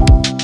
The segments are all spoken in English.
Bye.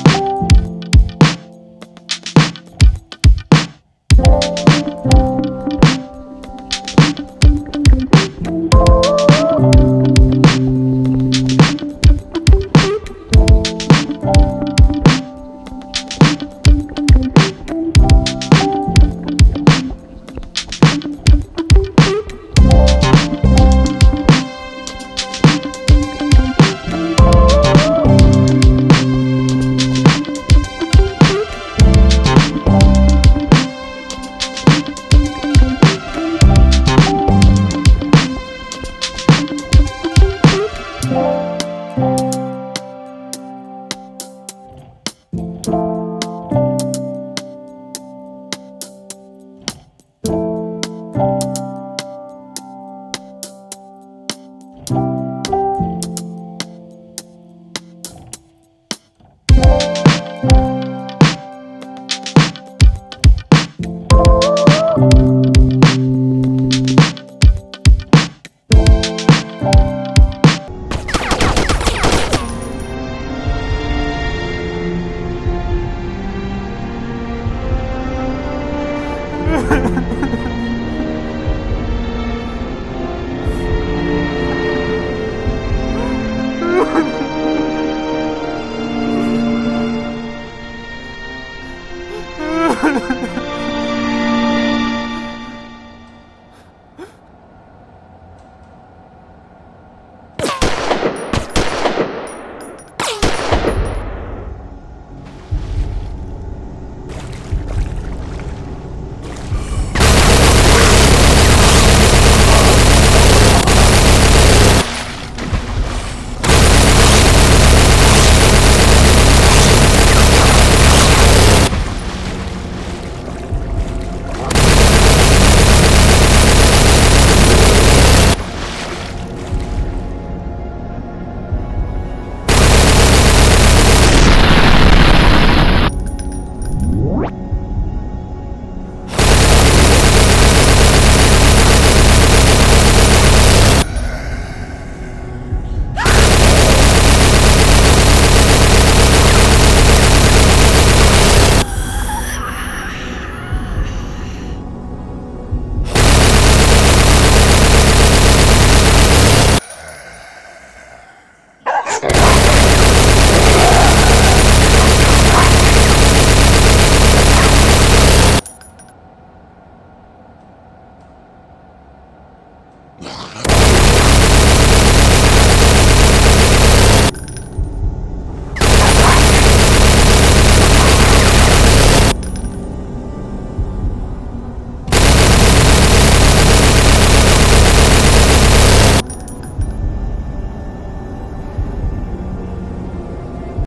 Huh?